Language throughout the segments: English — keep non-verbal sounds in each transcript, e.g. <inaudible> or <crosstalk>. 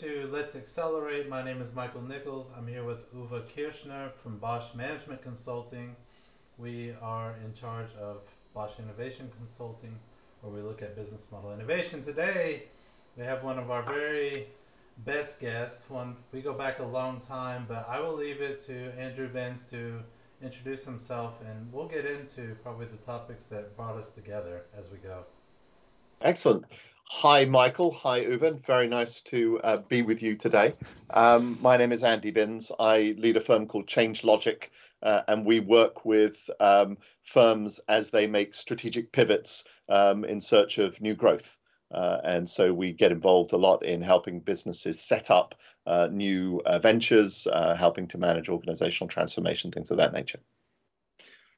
to Let's Accelerate. My name is Michael Nichols. I'm here with Uwe Kirschner from Bosch Management Consulting. We are in charge of Bosch Innovation Consulting, where we look at business model innovation. Today, we have one of our very best guests. One we go back a long time, but I will leave it to Andrew Binns to introduce himself, and we'll get into probably the topics that brought us together as we go. Excellent. Hi, Michael. Hi, Uven. Very nice to uh, be with you today. Um, my name is Andy Binns. I lead a firm called Change Logic, uh, and we work with um, firms as they make strategic pivots um, in search of new growth. Uh, and so we get involved a lot in helping businesses set up uh, new uh, ventures, uh, helping to manage organizational transformation, things of that nature.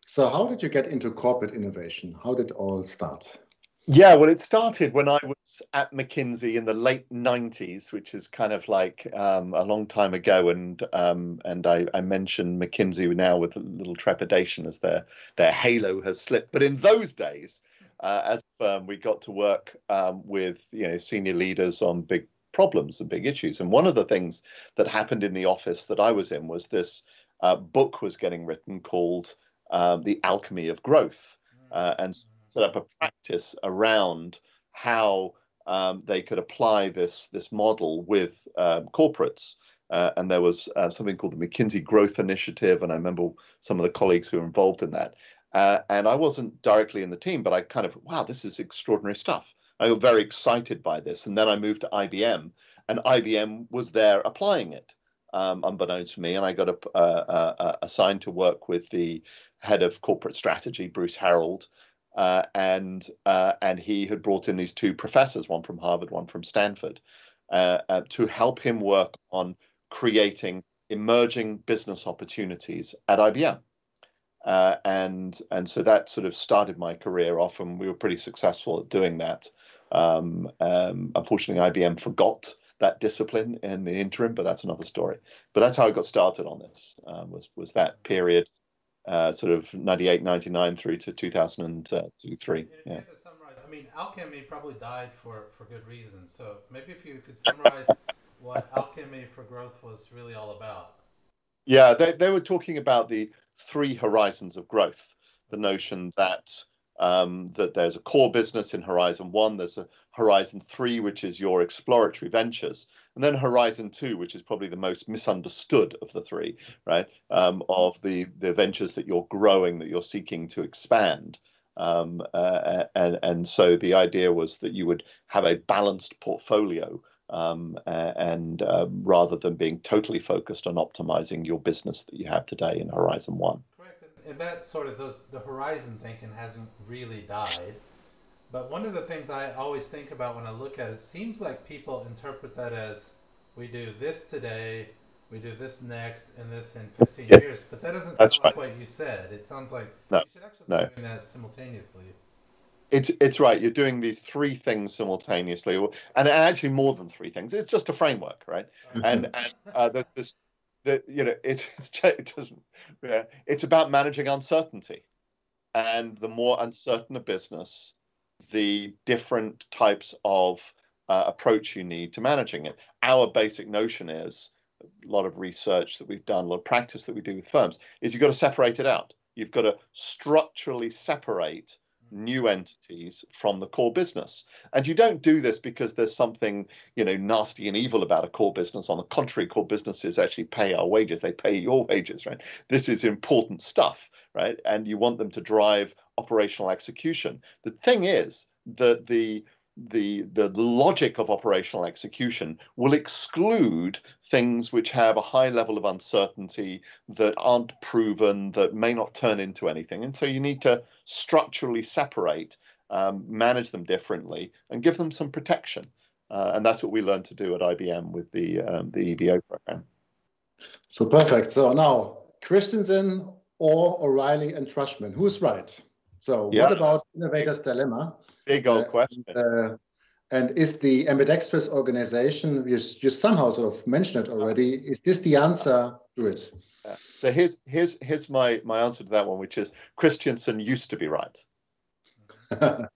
So, how did you get into corporate innovation? How did it all start? Yeah, well, it started when I was at McKinsey in the late '90s, which is kind of like um, a long time ago, and um, and I, I mentioned McKinsey now with a little trepidation as their their halo has slipped. But in those days, uh, as a firm, we got to work um, with you know senior leaders on big problems and big issues. And one of the things that happened in the office that I was in was this uh, book was getting written called um, "The Alchemy of Growth," uh, and set up a practice around how um, they could apply this this model with um, corporates. Uh, and there was uh, something called the McKinsey Growth Initiative, and I remember some of the colleagues who were involved in that. Uh, and I wasn't directly in the team, but I kind of, wow, this is extraordinary stuff. I got very excited by this. And then I moved to IBM, and IBM was there applying it, um, unbeknownst to me. And I got a, assigned to work with the head of corporate strategy, Bruce Harreld, uh, and uh, and he had brought in these two professors, one from Harvard, one from Stanford, uh, uh to help him work on creating emerging business opportunities at IBM. Uh, and and so that sort of started my career off, and we were pretty successful at doing that. Um, um, unfortunately, IBM forgot that discipline in the interim, but that's another story. But that's how I got started on this. Um, was was that period uh, sort of 98, 99 through to 2002, three. Yeah. Summarize, I mean, alchemy probably died for, for good reason. So maybe if you could summarize <laughs> what alchemy for growth was really all about. Yeah, they, they were talking about the three horizons of growth. The notion that um, that there's a core business in Horizon 1, there's a Horizon 3, which is your exploratory ventures, and then Horizon 2, which is probably the most misunderstood of the three, right? Um, of the, the ventures that you're growing, that you're seeking to expand. Um, uh, and, and so the idea was that you would have a balanced portfolio um, and uh, rather than being totally focused on optimizing your business that you have today in Horizon 1 and that sort of those the horizon thinking hasn't really died. But one of the things I always think about when I look at it, it seems like people interpret that as we do this today, we do this next, and this in 15 yes. years. But that doesn't sound like what you said. It sounds like no. you should actually no. be doing that simultaneously. It's it's right. You're doing these three things simultaneously, and actually more than three things. It's just a framework, right? Mm-hmm. And and uh, there's this that you know it, <laughs> it doesn't. Yeah, it's about managing uncertainty, and the more uncertain a business, the different types of uh, approach you need to managing it. Our basic notion is a lot of research that we've done, a lot of practice that we do with firms, is you've got to separate it out. You've got to structurally separate new entities from the core business. And you don't do this because there's something, you know, nasty and evil about a core business. On the contrary, core businesses actually pay our wages. They pay your wages, right? This is important stuff, right? And you want them to drive operational execution. The thing is that the the the logic of operational execution will exclude things which have a high level of uncertainty that aren't proven that may not turn into anything. And so you need to structurally separate um, manage them differently and give them some protection. Uh, and that's what we learned to do at IBM with the um, the EBO program. So perfect. So now Christensen or O'Reilly and Tushman, who's right? So yeah. what about innovator's dilemma Big old uh, question. Uh, and is the ambidextrous organization, you, you somehow sort of mentioned it already, is this the answer to it? Yeah. So here's here's here's my my answer to that one, which is Christensen used to be right. <laughs>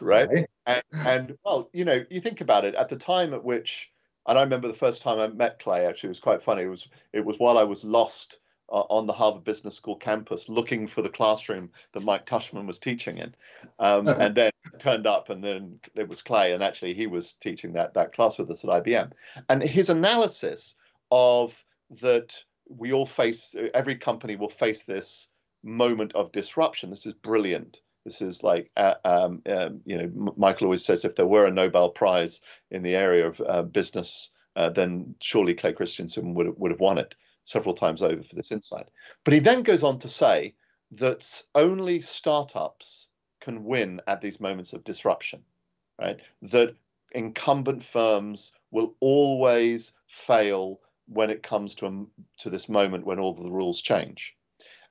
right? And, and well, you know, you think about it, at the time at which And I remember the first time I met Clay. Actually, it was quite funny. It was it was while I was lost uh, on the Harvard Business School campus looking for the classroom that Mike Tushman was teaching in, um, <laughs> and then turned up, and then it was Clay, and actually he was teaching that that class with us at IBM, and his analysis of that we all face every company will face this moment of disruption. This is brilliant. This is like, uh, um, um, you know, Michael always says if there were a Nobel Prize in the area of uh, business, uh, then surely Clay Christensen would would have won it several times over for this insight. But he then goes on to say that only startups can win at these moments of disruption, right? That incumbent firms will always fail when it comes to a, to this moment when all the rules change.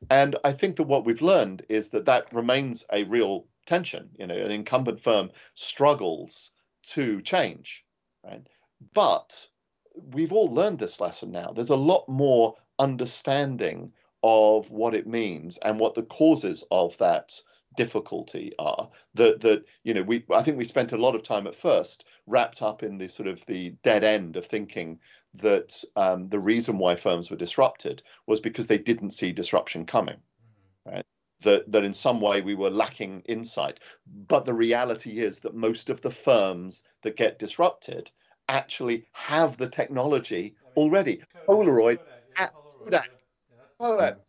And I think that what we've learned is that that remains a real tension. You know, an incumbent firm struggles to change, right? But we've all learned this lesson now. There's a lot more understanding of what it means and what the causes of that difficulty are that that you know we i think we spent a lot of time at first wrapped up in the sort of the dead end of thinking that um, the reason why firms were disrupted was because they didn't see disruption coming, right? That, that in some way we were lacking insight. But the reality is that most of the firms that get disrupted actually have the technology already. Polaroid, Kodak, Kodak,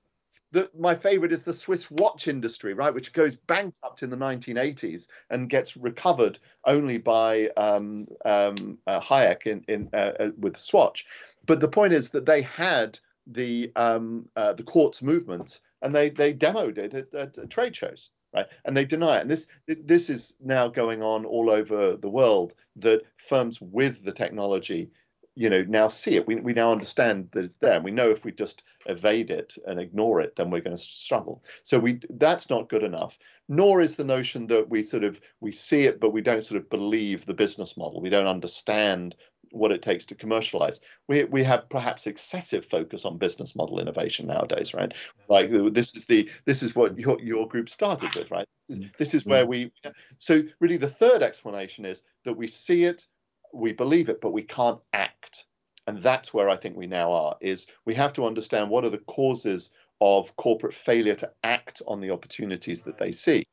the, my favorite is the Swiss watch industry, right, which goes bankrupt in the 1980s and gets recovered only by um, um, uh, Hayek in, in uh, uh, with Swatch. But the point is that they had the um, uh, the quartz movement and they they demoed it at, at, trade shows, right? And they deny it. And this this is now going on all over the world that firms with the technology you know now see it. We, we now understand that it's there. We know if we just evade it and ignore it then we're going to struggle. So we that's not good enough. Nor is the notion that we sort of we see it but we don't sort of believe the business model. We don't understand what it takes to commercialize. We we have perhaps excessive focus on business model innovation nowadays right? Like this is the this is what your, your group started with right? This is, mm-hmm. this is where mm-hmm. we so really the third explanation is that we see it we believe it, but we can't act. And that's where I think we now are, is we have to understand what are the causes of corporate failure to act on the opportunities that they see.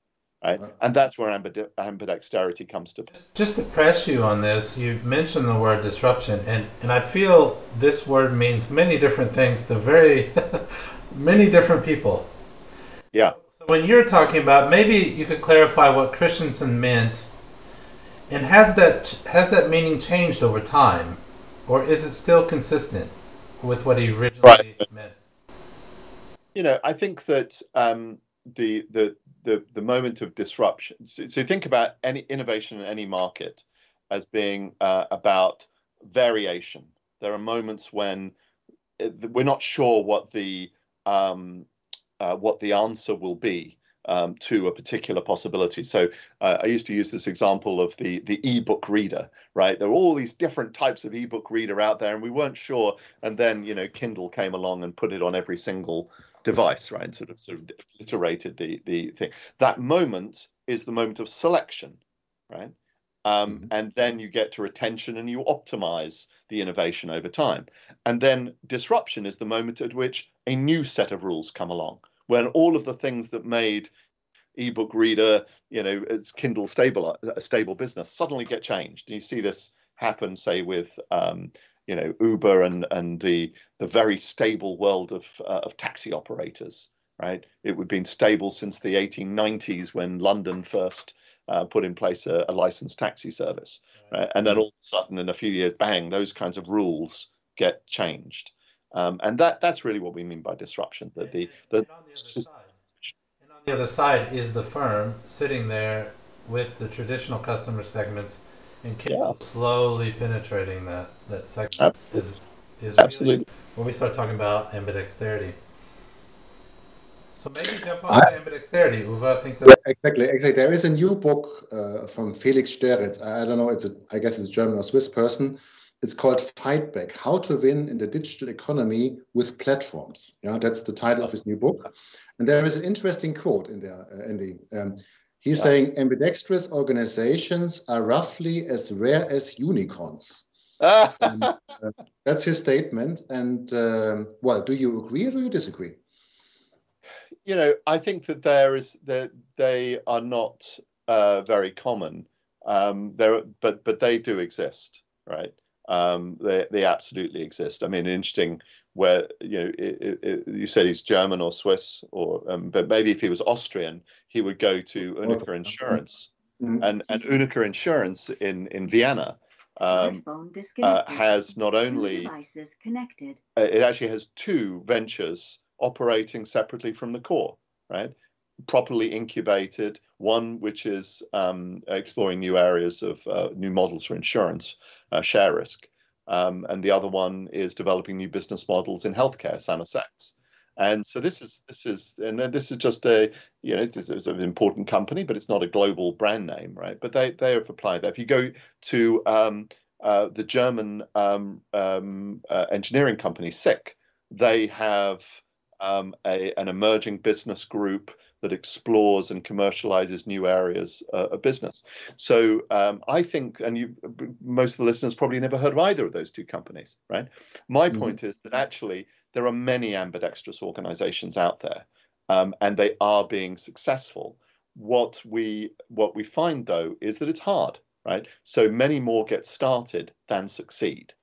Right? And that's where ambid- ambidexterity comes to. Just to press you on this, you mentioned the word disruption, and, and I feel this word means many different things to very <laughs> many different people. Yeah. So when you're talking about, maybe you could clarify what Christensen meant and has that has that meaning changed over time, or is it still consistent with what he originally right. meant? You know, I think that um, the the the the moment of disruption. So, so think about any innovation in any market as being uh, about variation. There are moments when uh, we're not sure what the um, uh, what the answer will be um, to a particular possibility. So uh, I used to use this example of the the ebook reader, right? There are all these different types of ebook reader out there, and we weren't sure. And then you know Kindle came along and put it on every single device, right? And sort of sort of iterated the the thing. That moment is the moment of selection, right? Um, mm-hmm. and then you get to retention and you optimize the innovation over time. And then disruption is the moment at which a new set of rules come along, when all of the things that made ebook reader, you know, it's Kindle stable a stable business suddenly get changed. And you see this happen, say, with um, you know Uber and and the the very stable world of uh, of taxi operators. Right, it would have been stable since the 1890s when London first uh, put in place a, a, licensed taxi service, right? and then all of a sudden, in a few years, bang, those kinds of rules get changed. Um, and that that's really what we mean by disruption. That the the, and on the, side, and on the other side is the firm sitting there with the traditional customer segments and yeah. slowly penetrating that that segment Absolutely. is is Absolutely. Really when we start talking about ambidexterity. So maybe jump on to ambidexterity, Uwe. I think that exactly, exactly. There is a new book uh, from Felix Staeritz. I don't know. It's a, I guess it's a German or Swiss person it's called Fight Back How to Win in the Digital Economy with Platforms. Yeah, that's the title of his new book. And there is an interesting quote in there, uh, Andy. Um, he's yeah. saying ambidextrous organizations are roughly as rare as unicorns. <laughs> and, uh, that's his statement. And um, well, do you agree or do you disagree? You know, I think that there is that they are not uh, very common. Um, there, but but they do exist, right? Um, they they absolutely exist. I mean, interesting where you know it, it, you said he's German or Swiss, or um, but maybe if he was Austrian, he would go to Uniqa Insurance, mm-hmm. and and Uniqa Insurance in in Vienna um, uh, has not only devices connected. Uh, it actually has two ventures operating separately from the core, right? Properly incubated. One which is um, exploring new areas of uh, new models for insurance, uh, ShareRisk, um, and the other one is developing new business models in healthcare, Sanus X. And so this is this is and then this is just a you know it's, it's, an important company, but it's not a global brand name, right? But they they have applied that. If you go to um, uh, the German um, um, uh, engineering company SICK, they have um, a, an emerging business group that explores and commercializes new areas uh, of business. So um, I think, and you, most of the listeners probably never heard of either of those two companies, right? My mm-hmm. point is that actually there are many ambidextrous organizations out there, um, and they are being successful. What we what we find though is that it's hard, right? So many more get started than succeed.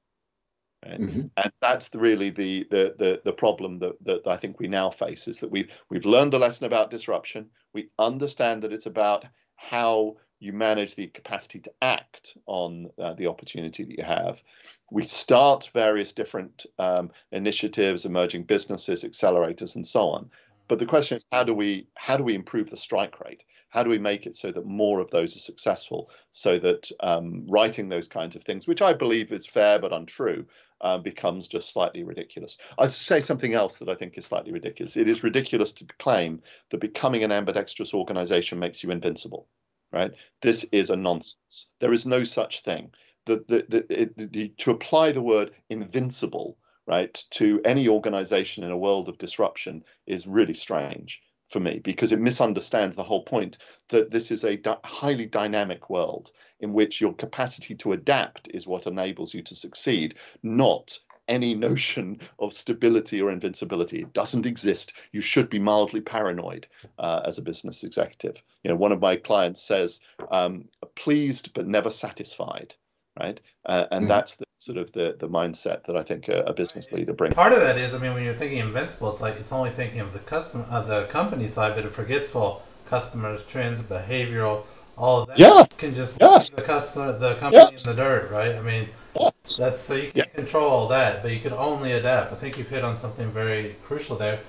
Right? Mm-hmm. And that's the, really the, the the the problem that, that I think we now face is that we've we've learned a lesson about disruption. We understand that it's about how you manage the capacity to act on uh, the opportunity that you have. We start various different um, initiatives, emerging businesses, accelerators, and so on. But the question is, how do we how do we improve the strike rate? How do we make it so that more of those are successful? So that um, writing those kinds of things, which I believe is fair but untrue, uh, becomes just slightly ridiculous. I'd say something else that I think is slightly ridiculous. It is ridiculous to claim that becoming an ambidextrous organization makes you invincible, right? This is a nonsense. There is no such thing. The, the, the, it, the, to apply the word invincible, right, to any organization in a world of disruption is really strange for me because it misunderstands the whole point that this is a di- highly dynamic world in which your capacity to adapt is what enables you to succeed, not any notion of stability or invincibility. It doesn't exist. You should be mildly paranoid uh, as a business executive. You know, one of my clients says, um, "Pleased but never satisfied." Right, uh, and mm. that's the sort of the the mindset that I think a, a, business leader brings. Part of that is, I mean, when you're thinking invincible, it's like it's only thinking of the custom of the company side, but it forgets well customers, trends, behavioral all of that yes. can just yes. the customer, the company yes. in the dirt, right? I mean, yes. that's so you can yeah. control all that, but you can only adapt. I think you've hit on something very crucial there.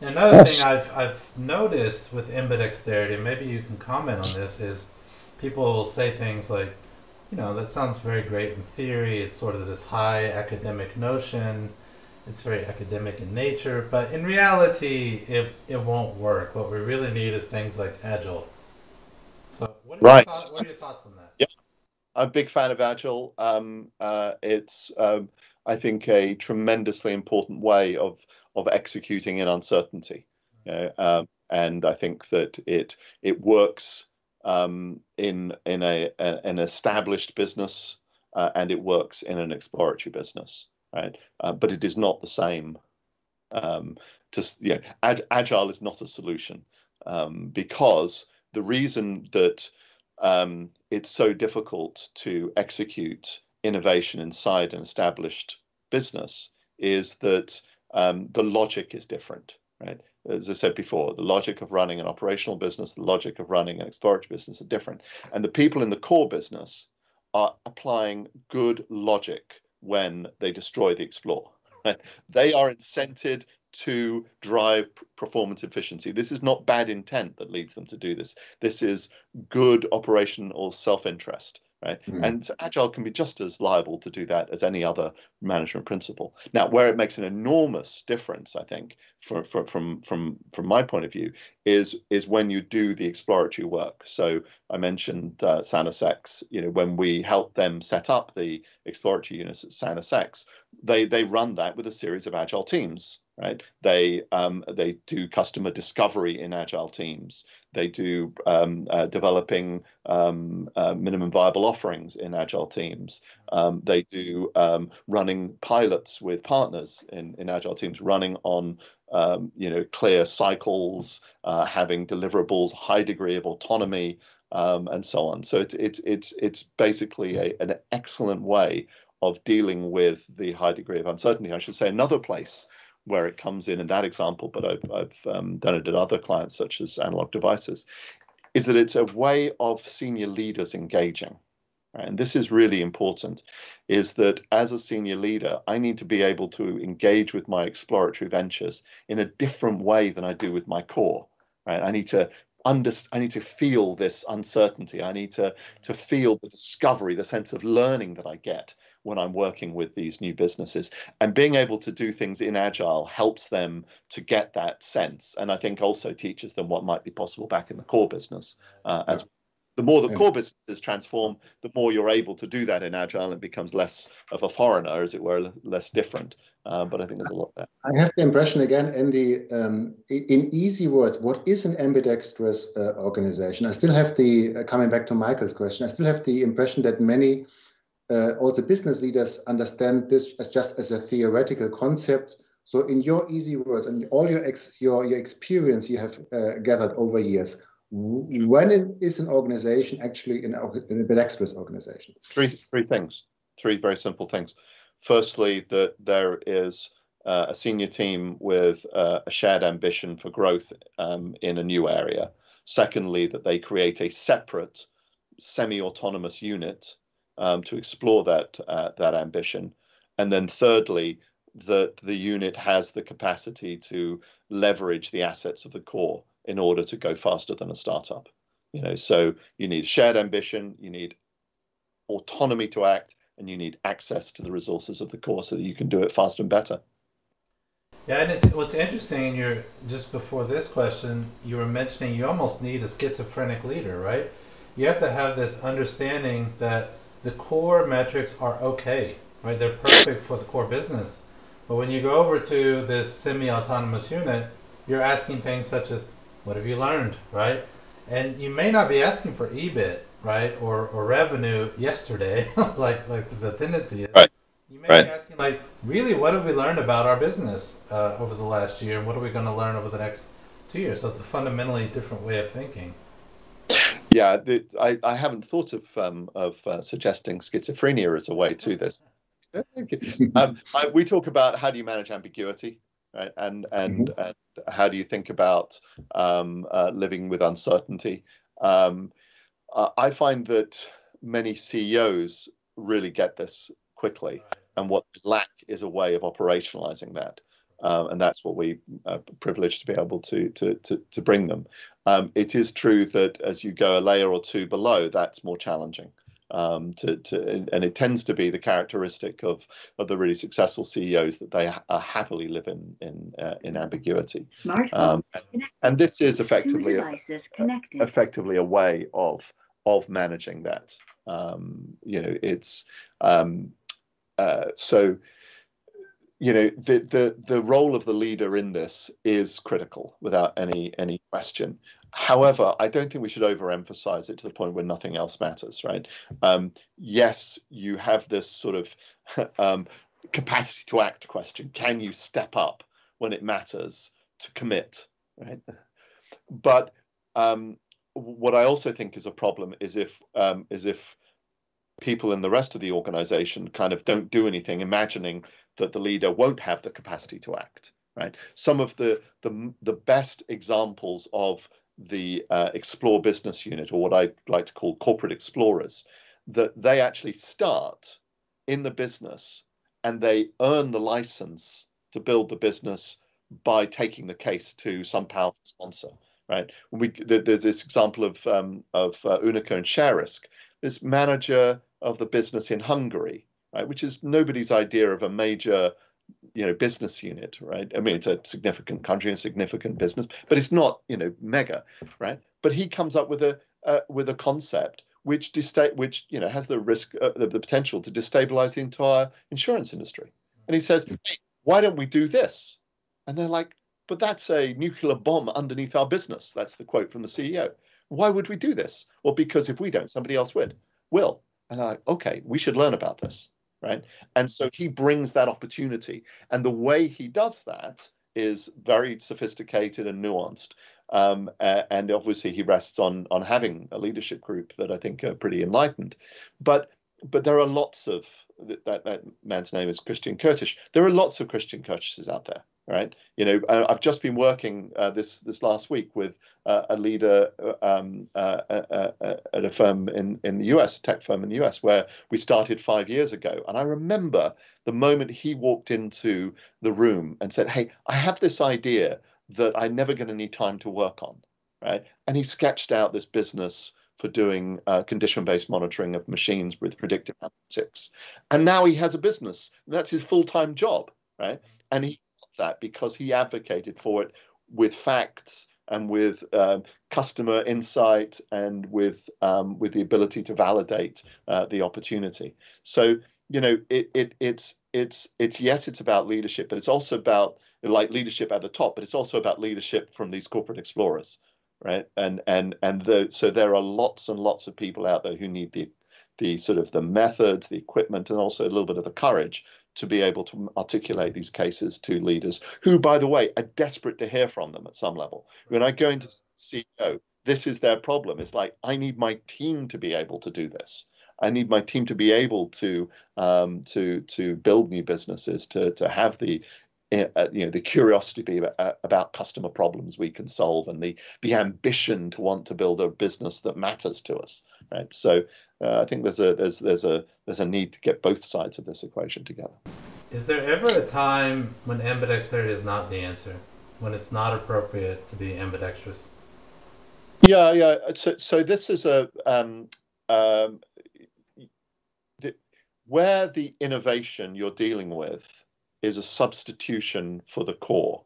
And another yes. thing I've I've noticed with ambidexterity, maybe you can comment on this, is people will say things like, you know, that sounds very great in theory. It's sort of this high academic notion. It's very academic in nature, but in reality, it, it won't work. What we really need is things like agile so, what are, right. thoughts, what are your thoughts on that? Yeah, I'm a big fan of Agile. Um, uh, it's, um, I think, a tremendously important way of of executing in uncertainty. You know, um, and I think that it it works um, in in a, a, an established business uh, and it works in an exploratory business, right? Uh, but it is not the same. Um, to know, ag- agile is not a solution um, because the reason that um, it's so difficult to execute innovation inside an established business is that um, the logic is different, right? As I said before, the logic of running an operational business, the logic of running an exploratory business are different. And the people in the core business are applying good logic when they destroy the explore. They are incented to drive performance efficiency. This is not bad intent that leads them to do this. This is good operational self-interest, right? Mm. And agile can be just as liable to do that as any other management principle. Now, where it makes an enormous difference, I think, for, for, from from from my point of view, is is when you do the exploratory work. So I mentioned uh, Sanus X. You know, when we help them set up the exploratory units at Sanus X, they they run that with a series of agile teams right? They um, they do customer discovery in agile teams. They do um, uh, developing um, uh, minimum viable offerings in agile teams. Um, they do um, running pilots with partners in, in agile teams, running on um, you know clear cycles, uh, having deliverables, high degree of autonomy, and so on. So it's it's it's it's basically a, an excellent way of dealing with the high degree of uncertainty. I should say another place where it comes in in that example, but I've, I've um, done it at other clients such as analog devices, is that it's a way of senior leaders engaging. Right? And this is really important, is that as a senior leader, I need to be able to engage with my exploratory ventures in a different way than I do with my core. Right? I need to under, I need to feel this uncertainty. I need to to feel the discovery, the sense of learning that I get when I'm working with these new businesses. And being able to do things in Agile helps them to get that sense. And I think also teaches them what might be possible back in the core business. Uh, as the more the yeah. core businesses transform, the more you're able to do that in Agile. And it becomes less of a foreigner, as it were, less different. Uh, but I think there's a lot there. I have the impression again, Andy, um, in easy words, what is an ambidextrous uh, organization? I still have the, uh, coming back to Michael's question, I still have the impression that many uh, also business leaders understand this as just as a theoretical concept. So, in your easy words and all your ex, your your experience you have uh, gathered over years, when is an organization actually an, an ambidextrous organization? Three three things, three very simple things. Firstly, that there is uh, a senior team with uh, a shared ambition for growth um, in a new area. Secondly, that they create a separate semi-autonomous unit um, to explore that uh, that ambition, and then thirdly, that the unit has the capacity to leverage the assets of the core in order to go faster than a startup. You know, so you need shared ambition, you need autonomy to act, and you need access to the resources of the core so that you can do it faster and better. Yeah, and it's what's interesting. You're just before this question, you were mentioning you almost need a schizophrenic leader, right? You have to have this understanding that the core metrics are okay, right? They're perfect for the core business. But when you go over to this semi-autonomous unit, you're asking things such as, what have you learned, right? And you may not be asking for EBIT, right, or, or revenue yesterday, <laughs> like like the tendency is. Right. You may right. be asking, like, really, what have we learned about our business uh, over the last year, and what are we going to learn over the next two years? So it's a fundamentally different way of thinking. Yeah, the, I, I haven't thought of um, of uh, suggesting schizophrenia as a way to this. <laughs> um, I, we talk about how do you manage ambiguity, right? And and, mm-hmm. and how do you think about um, uh, living with uncertainty? Um, uh, I find that many CEOs really get this quickly, and what they lack is a way of operationalizing that. Um, and that's what we are privileged to be able to to to, to bring them. Um, it is true that as you go a layer or two below, that's more challenging. Um, to, to, and it tends to be the characteristic of, of the really successful CEOs that they ha- happily live in in, uh, in ambiguity. Smartphones um, and, and, this is effectively a, effectively a way of of managing that. Um, you know, it's um, uh, so you know the the the role of the leader in this is critical without any any question. However i don't think we should overemphasize it to the point where nothing else matters right? Um, yes you have this sort of <laughs> um, capacity to act question. Can you step up when it matters to commit right? But um, what i also think is a problem is if um, is if people in the rest of the organization kind of don't do anything imagining that the leader won't have the capacity to act right? Some of the the, the best examples of the uh, explore business unit or what i like to call corporate explorers that they actually start in the business and they earn the license to build the business by taking the case to some powerful sponsor right? We there's this example of um, of uh, Uniqa and ShareRisk this manager of the business in hungary right? Which is nobody's idea of a major, you know, business unit, right? I mean, it's a significant country, and significant business, but it's not, you know, mega, right? But he comes up with a uh, with a concept which desta- which you know has the risk, uh, the, the potential to destabilize the entire insurance industry. And he says, hey, why don't we do this? And they're like, but that's a nuclear bomb underneath our business. That's the quote from the CEO. Why would we do this? Well, because if we don't, somebody else would, will. And they're like, okay, we should learn about this, right? And so he brings that opportunity. And the way he does that is very sophisticated and nuanced. Um, and obviously, he rests on on having a leadership group that I think are pretty enlightened. But but there are lots of that, that man's name is Christian Kurtish. There are lots of Christian Kurtishes out there, right? You know, I've just been working uh, this this last week with uh, a leader um, uh, uh, uh, at a firm in in the US, a tech firm in the US, where we started five years ago. And I remember the moment he walked into the room and said, "Hey, I have this idea that I'm never going to need time to work on," right? And he sketched out this business for doing uh, condition-based monitoring of machines with predictive analytics. And now he has a business. That's his full-time job, right? And he that because he advocated for it with facts and with um, customer insight and with um, with the ability to validate uh, the opportunity. So you know, it, it it's it's it's yes, it's about leadership, but it's also about like leadership at the top, but it's also about leadership from these corporate explorers right? And and and the, so there are lots and lots of people out there who need the the sort of the methods, the equipment, and also a little bit of the courage to be able to articulate these cases to leaders who, by the way, are desperate to hear from them at some level. When I go into CEO, this is their problem. It's like I need my team to be able to do this. I need my team to be able to um, to to build new businesses, to to have the you know the curiosity about, uh, about customer problems we can solve and the the ambition to want to build a business that matters to us right? So uh, i think there's a there's there's a there's a need to get both sides of this equation together. Is there ever a time when ambidexterity is not the answer when it's not appropriate to be ambidextrous? Yeah yeah. So so this is a um, um, the, where the innovation you're dealing with is a substitution for the core,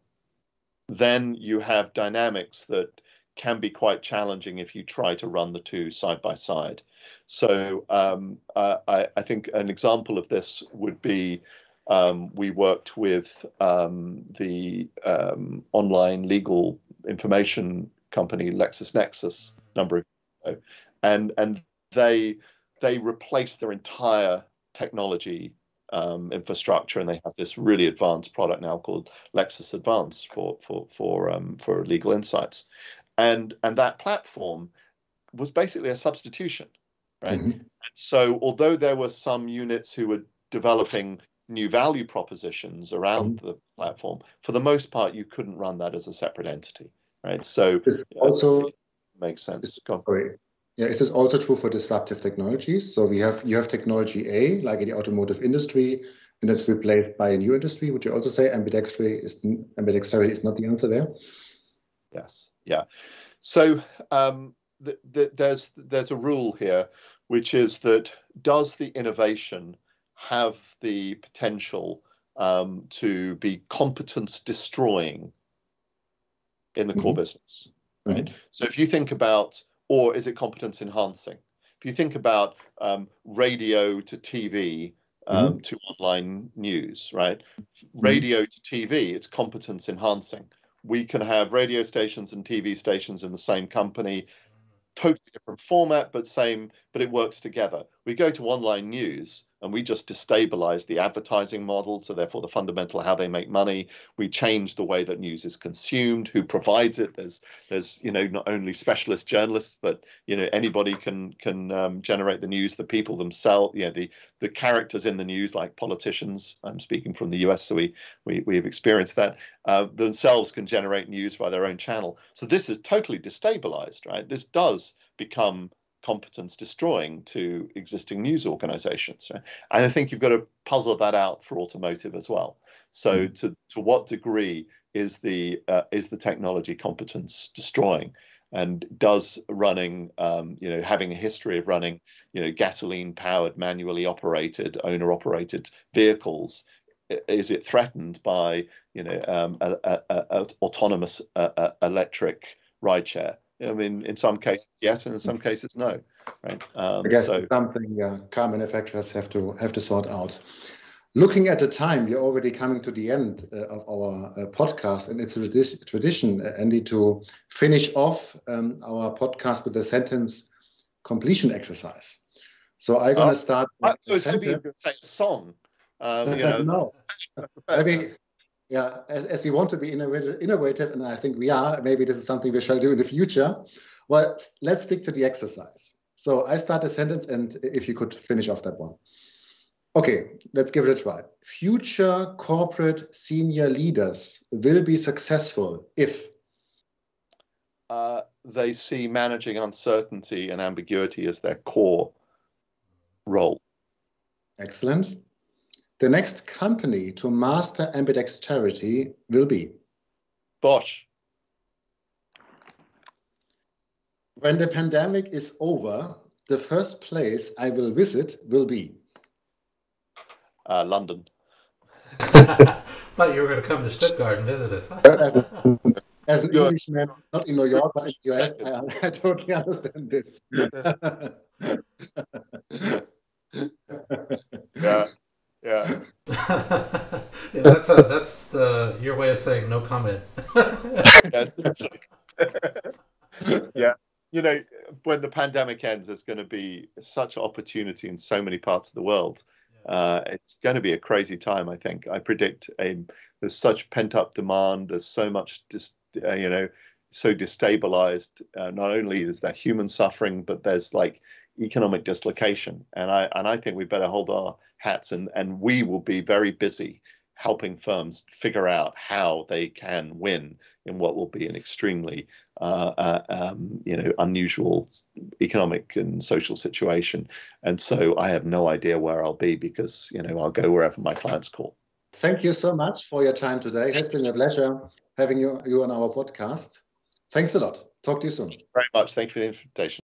then you have dynamics that can be quite challenging if you try to run the two side by side. So um, I, I, think an example of this would be um, we worked with um, the um, online legal information company LexisNexis a number of years ago, and and they they replaced their entire technology um, infrastructure, and they have this really advanced product now called Lexis Advance for for for um, for legal insights, and and that platform was basically a substitution, right? Mm-hmm. So although there were some units who were developing new value propositions around mm-hmm. the platform, for the most part, you couldn't run that as a separate entity, right? So also makes sense. Sorry. Yeah, is this also true for disruptive technologies? So we have you have technology A, like in the automotive industry, and that's replaced by a new industry. Would you also say ambidextrity is ambidexterity is not the answer there? Yes. Yeah. So um, the, the, there's there's a rule here, which is that does the innovation have the potential um, to be competence destroying in the core mm -hmm. business, right? Mm -hmm. So if you think about or is it competence enhancing? If you think about um, radio to TV um, mm-hmm. to online news, right? Mm-hmm. Radio to TV, it's competence enhancing. We can have radio stations and TV stations in the same company, totally different format, but same, but it works together. We go to online news and we just destabilize the advertising model so therefore the fundamental how they make money. We change the way that news is consumed who provides it. There's there's you know not only specialist journalists but you know anybody can can um, generate the news the people themselves yeah the the characters in the news like politicians i'm speaking from the us so we we we've experienced that uh, themselves can generate news by their own channel. So this is totally destabilized right? This does become competence destroying to existing news organizations. Right? And I think you've got to puzzle that out for automotive as well. So mm. to, to what degree is the uh, is the technology competence destroying? And does running, um, you know, having a history of running, you know, gasoline-powered, manually operated, owner-operated vehicles, is it threatened by, you know, um, a, a, a autonomous uh, electric rideshare? I mean, in some cases, yes, and in some cases, no. Right. Um, I guess so, something uh, car manufacturers have to have to sort out. looking at the time, we're already coming to the end uh, of our uh, podcast, and it's a tradition, uh, Andy, to finish off um, our podcast with a sentence completion exercise. So I'm going to oh, start. I hoping you to say a song. Um, you <laughs> know. no, maybe. Yeah, as, as, we want to be innovative, innovative, and I think we are. Maybe this is something we shall do in the future. Well, let's stick to the exercise. So I start a sentence, and if you could finish off that one. Okay, let's give it a try. Future corporate senior leaders will be successful if uh, they see managing uncertainty and ambiguity as their core role. Excellent. The next company to master ambidexterity will be Bosch. When the pandemic is over, the first place I will visit will be uh, London. <laughs> Thought you were going to come to Stuttgart and visit us. As an Good. Englishman, not in New York, but in the US, I, I totally understand this. yeah, <laughs> yeah. <laughs> yeah. That's a, that's the your way of saying no comment. <laughs> yes, yeah you know, when the pandemic ends, there's going to be such opportunity in so many parts of the world. Uh, it's going to be a crazy time, I think. I predict a, there's such pent up demand. There's so much, dis, uh, you know, so destabilized. Uh, not only is there human suffering, but there's like economic dislocation. And I and I think we better hold our hats and and we will be very busy helping firms figure out how they can win in what will be an extremely uh, uh, um, you know unusual economic and social situation. And so i have no idea where i'll be because you know i'll go wherever my clients call. Thank you so much for your time today. It has been a pleasure having you, you on our podcast. Thanks a lot. Talk to you soon. Very much. Thank you for the invitation